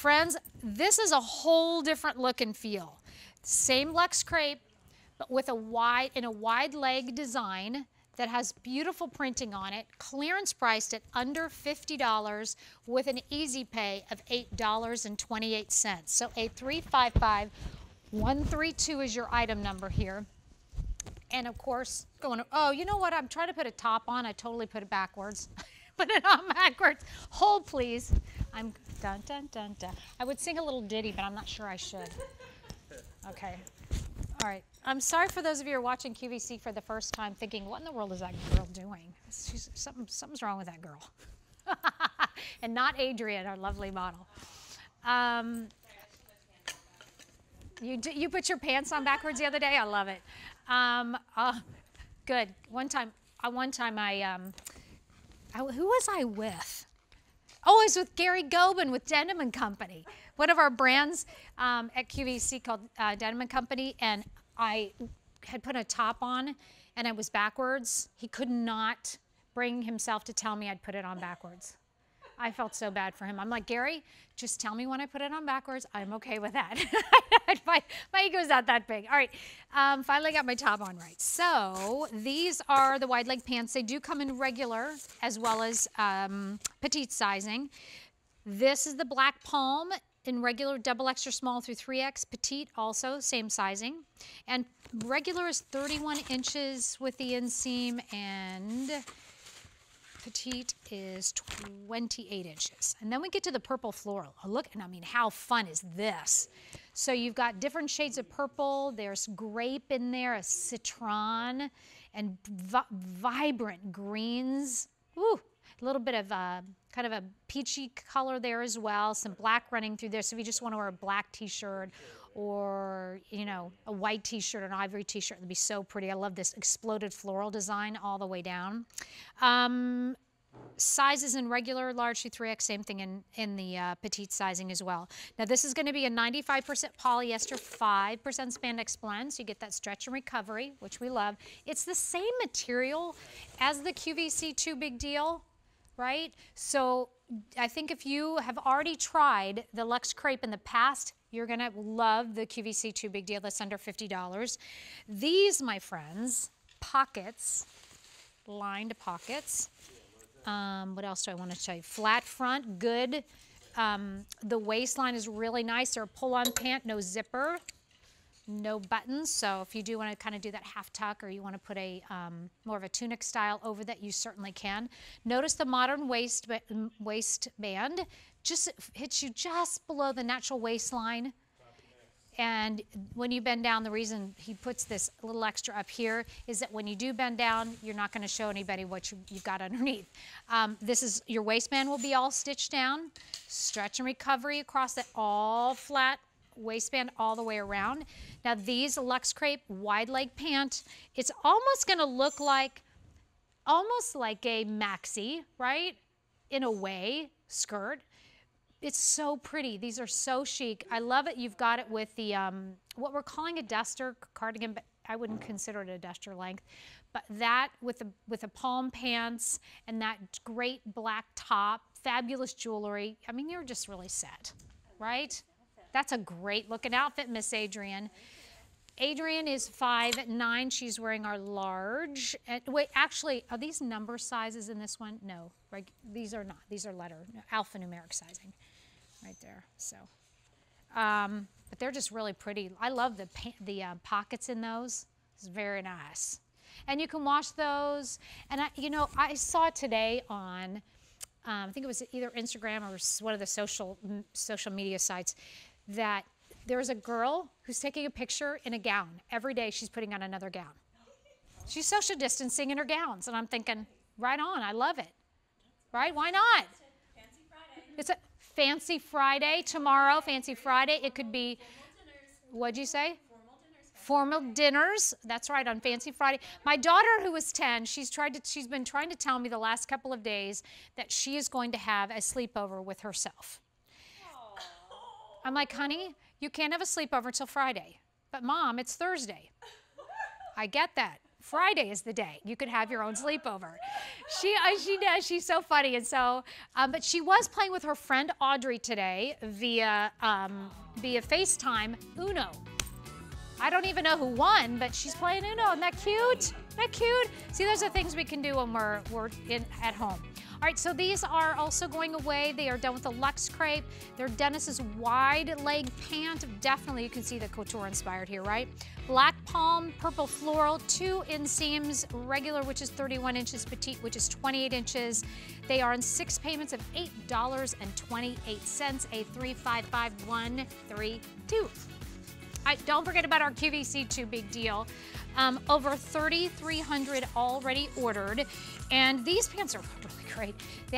Friends, this is a whole different look and feel. Same Luxe crepe, but with a wide, in a wide leg design that has beautiful printing on it, clearance priced at under $50 with an easy pay of $8.28. So A355 132 is your item number here. And of course, going, oh, you know what? I'm trying to put a top on. I totally put it backwards. put it on backwards. Hold, please. I'm dun, dun, dun, dun. I would sing a little ditty, but I'm not sure I should. Okay. All right. I'm sorry for those of you who are watching QVC for the first time thinking, what in the world is that girl doing? She's, something, something's wrong with that girl. and not Adrian, our lovely model. Um, you, you put your pants on backwards the other day? I love it. Um, uh, good. One time, uh, one time I, um, I, who was I with? Oh, was with Gary Gobin with Denim and Company, one of our brands um, at QVC called uh, Denim and Company, and I had put a top on and I was backwards. He could not bring himself to tell me I'd put it on backwards. I felt so bad for him. I'm like, Gary, just tell me when I put it on backwards. I'm okay with that. my, my ego's not that big. All right, um, finally got my top on right. So these are the wide leg pants. They do come in regular as well as um, petite sizing. This is the black palm in regular double extra small through 3X, petite also, same sizing. And regular is 31 inches with the inseam and petite is 28 inches. And then we get to the purple floral. Oh, look, and I mean, how fun is this? So you've got different shades of purple. There's grape in there, a citron, and vi vibrant greens. Ooh, a little bit of a, kind of a peachy color there as well. Some black running through there. So if you just want to wear a black t-shirt or, you know, a white t-shirt, an ivory t-shirt, it'd be so pretty. I love this exploded floral design all the way down. Um, sizes in regular, large through 3X, same thing in, in the uh, petite sizing as well. Now this is going to be a 95% polyester, 5% spandex blend, so you get that stretch and recovery, which we love. It's the same material as the QVC2 Big Deal, right? So I think if you have already tried the Luxe Crepe in the past, you're to love the QVC2 Big Deal that's under $50. These, my friends, pockets, lined pockets. Um, what else do I want to tell you? Flat front, good. Um, the waistline is really nice. They're a pull-on pant, no zipper no buttons. So if you do want to kind of do that half tuck or you want to put a um, more of a tunic style over that, you certainly can. Notice the modern waist waistband just hits you just below the natural waistline. And when you bend down, the reason he puts this little extra up here is that when you do bend down, you're not going to show anybody what you, have got underneath. Um, this is your waistband will be all stitched down, stretch and recovery across it, all flat waistband all the way around. Now these Luxe Crepe wide leg pant, it's almost gonna look like, almost like a maxi, right? In a way, skirt. It's so pretty. These are so chic. I love it. You've got it with the, um, what we're calling a duster cardigan, but I wouldn't consider it a duster length. But that with the, with the palm pants and that great black top, fabulous jewelry. I mean, you're just really set, right? That's a great looking outfit, Miss Adrian. Adrian is five nine. She's wearing our large. And wait, actually, are these number sizes in this one? No, right? These are not. These are letter alphanumeric sizing, right there. So, um, but they're just really pretty. I love the the uh, pockets in those. It's very nice. And you can wash those. And I, you know, I saw today on, um, I think it was either Instagram or one of the social social media sites that there's a girl who's taking a picture in a gown. Every day she's putting on another gown. She's social distancing in her gowns. And I'm thinking, right on, I love it. Right? Why not? It's a fancy Friday tomorrow, fancy Friday. It could be, what'd you say? formal dinners. That's right, on Fancy Friday. My daughter, who is 10, she's tried to, she's been trying to tell me the last couple of days that she is going to have a sleepover with herself. I'm like, honey, you can't have a sleepover until Friday. But mom, it's Thursday. I get that. Friday is the day you could have your own sleepover. She, uh, she does. She's so funny, and so, um, but she was playing with her friend Audrey today via um, via FaceTime Uno. I don't even know who won, but she's playing Uno. Isn't that cute? Isn't that cute? See, those are things we can do when we're, we're in, at home. All right, so these are also going away. They are done with the Luxe Crepe. They're Dennis's wide leg pant. Definitely you can see the couture inspired here, right? Black palm, purple floral, two inseams, regular, which is 31 inches, petite, which is 28 inches. They are in six payments of $8.28, a 355132. I, don't forget about our QVC2 big deal. Um, over 3,300 already ordered. And these pants are really great. They